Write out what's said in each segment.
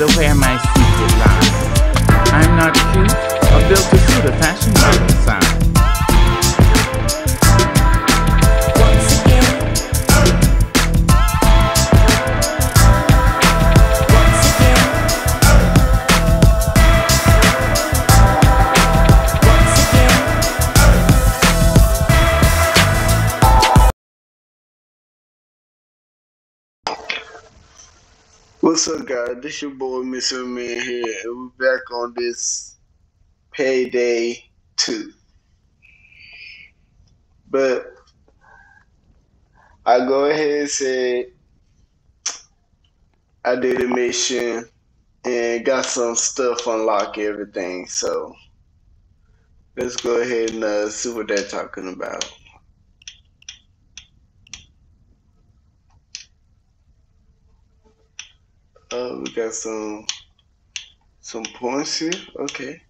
wonder where my secret lies. I'm not cute or built to suit a fashion model. What's up, guys? This your boy, Mr. Man here, and we're back on this Payday 2. But I go ahead and say I did a mission and got some stuff unlock everything. So let's go ahead and uh, see what they're talking about. Uh, we got some some points here. Okay.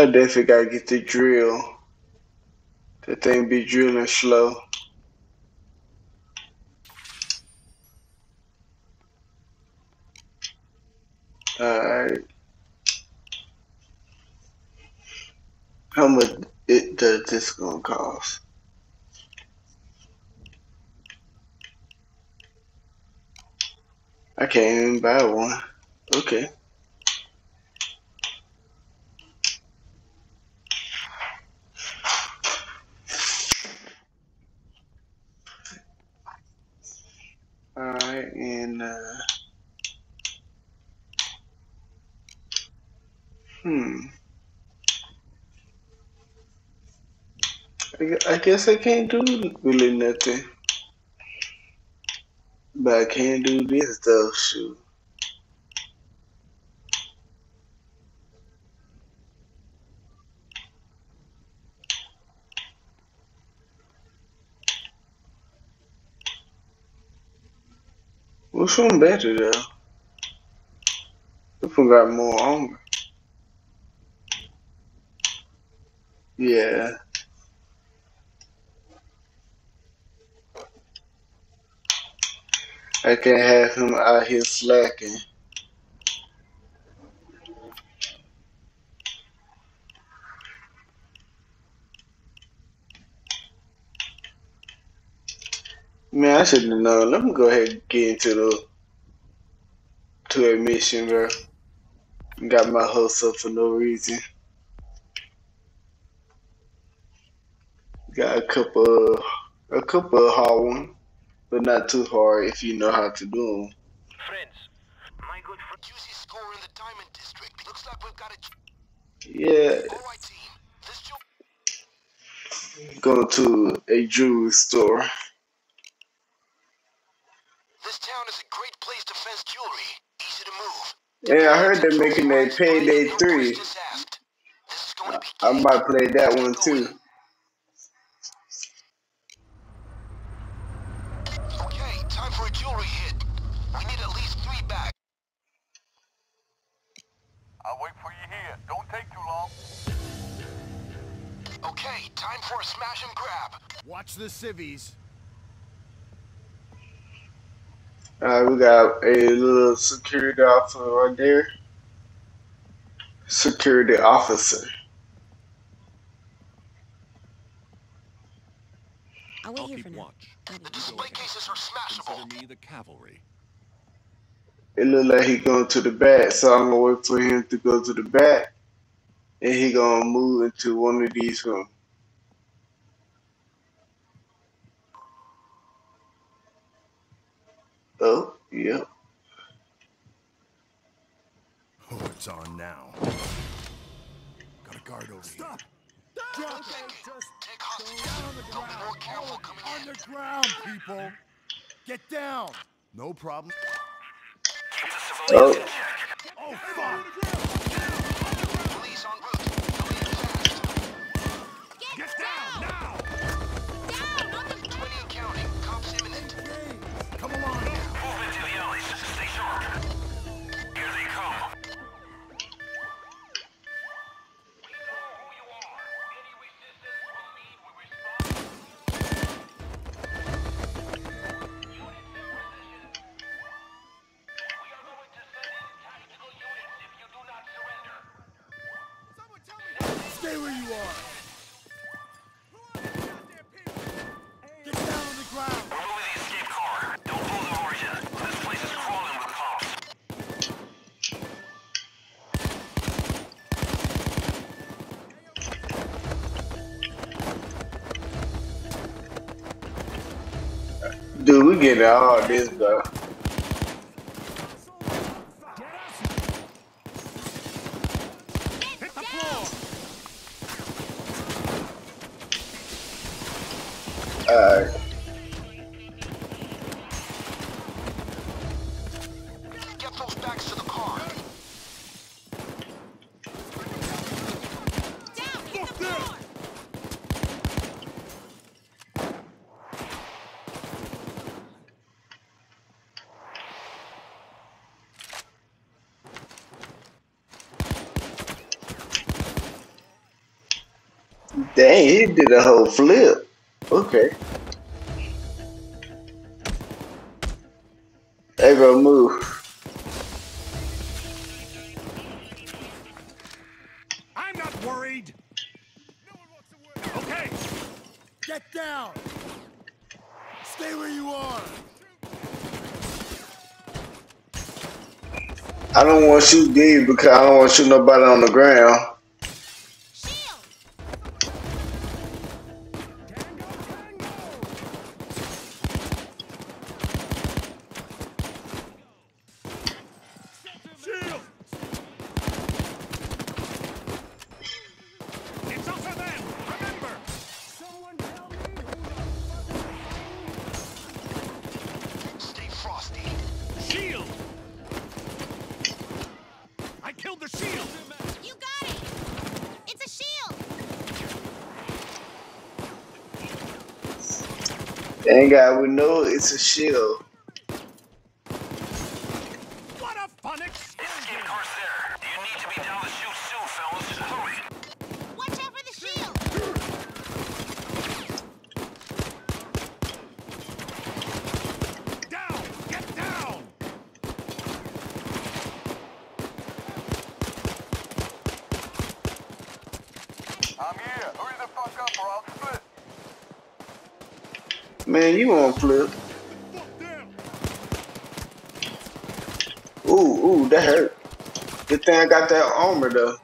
I definitely gotta get the drill. The thing be drilling slow. Alright. How much it does this gonna cost? I can't even buy one. Okay. Alright, and uh hmm. I I guess I can't do really nothing. But I can't do this though, shoot. Which one better though? This one got more armor. Yeah. I can't have him out here slacking. Man, I should have known. Let me go ahead and get into the to a mission, bro. Got my hopes up for no reason. Got a couple, a couple of hard ones, but not too hard if you know how to do them. Friends, my good friend. QC score in the Diamond District. Looks like we've got a. Yeah, All right, team. This jo- going to a jewelry store. This town is a great place to fence jewelry. Easy to move. Yeah, I heard they're making that Payday No 3. questions asked. This is going to. I might play that one too. Okay, time for a jewelry hit. We need at least three bags. I'll wait for you here. Don't take too long. Okay, time for a smash and grab. Watch the civvies. Alright, we got a little security officer right there. Security officer. I'll wait I'll here keep for now. watch. The display cases are Consider smashable. me the cavalry. It look like he going to the back, so I'm gonna wait for him to go to the back, and he gonna move into one of these rooms. Oh, yep. Oh, it's on now. Got a guard over Stop! Drop Take it! it. Just Take hostages. down on the They'll be ground. more careful coming On in. the ground, people! Get down! No problem. Oh, Oh, fuck! Police en route. They'll be in. Get down now! Down on the 20 and counting. Cops imminent. Come along Stay where you are. Dude, we getting all this, bro. Alright. Get those bags to the car. He did a whole flip. Okay. Hey, bro, move. I'm not worried. Okay. Get down. Stay where you are. I don't want to shoot Dave because I don't want to shoot nobody on the ground. The shield. You got it. It's a shield. Thank God we know it's a shield. What a fun Escape excursion. car's there. You need to be down the chute soon, fellas. Hurry. Watch out for the shield. Down. Get down. Man, you to flip. Ooh, ooh, that hurt. Good thing I got that armor, though.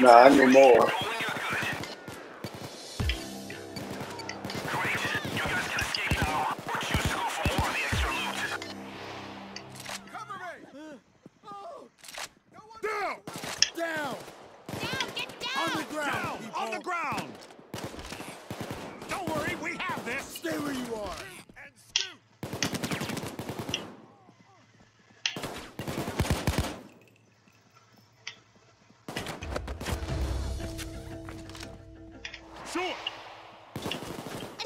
The escape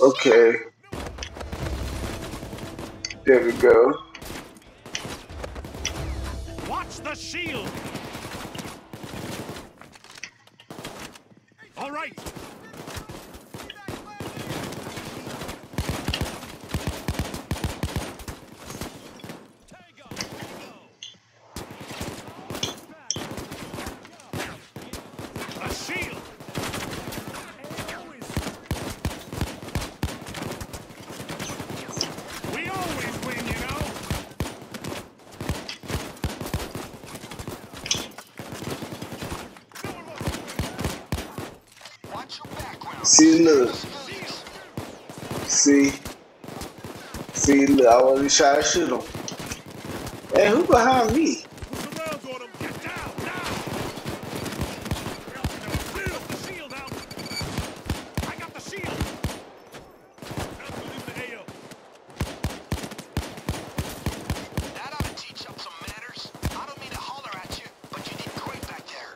Okay. There we go. Watch the shield. All right. A shield. We always win, you know. See, look. See. See, look. I wasn't trying to shoot him. Hey, who behind me? Put the rounds on him. Get down, now! Shield, the shield out! I got the shield! Now to leave the AO. That ought to teach up some manners. I don't mean to holler at you, but you did great back there.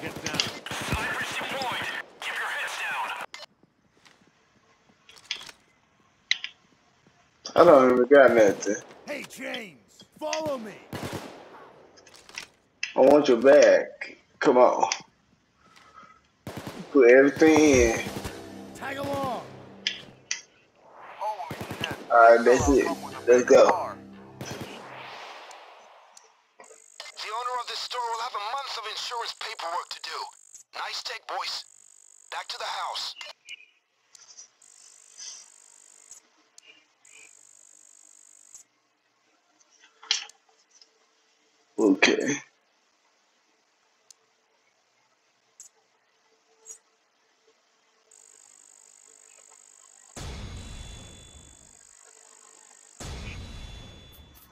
Get down. Snipers deployed. Keep your heads down. I don't even got nothing. Hey, James! Follow me! I want your bag. Come on. Put everything in. Tag along! Alright, that's it. Let's go.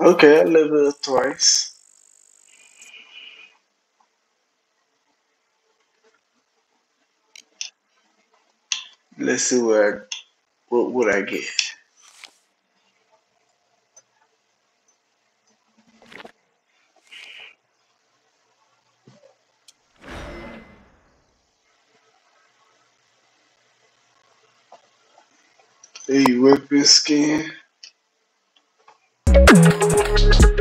Okay, I leveled twice. Let's see where what would I get. A weapon skin thank you.